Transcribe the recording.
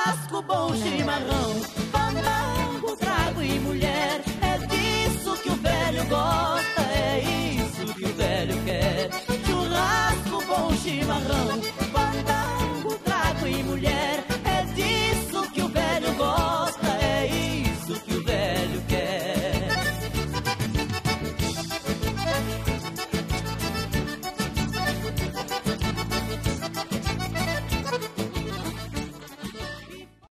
churrasco, bom chimarrão, fandango, trago e mulher. É disso que o velho gosta, é isso que o velho quer. Churrasco, bom chimarrão.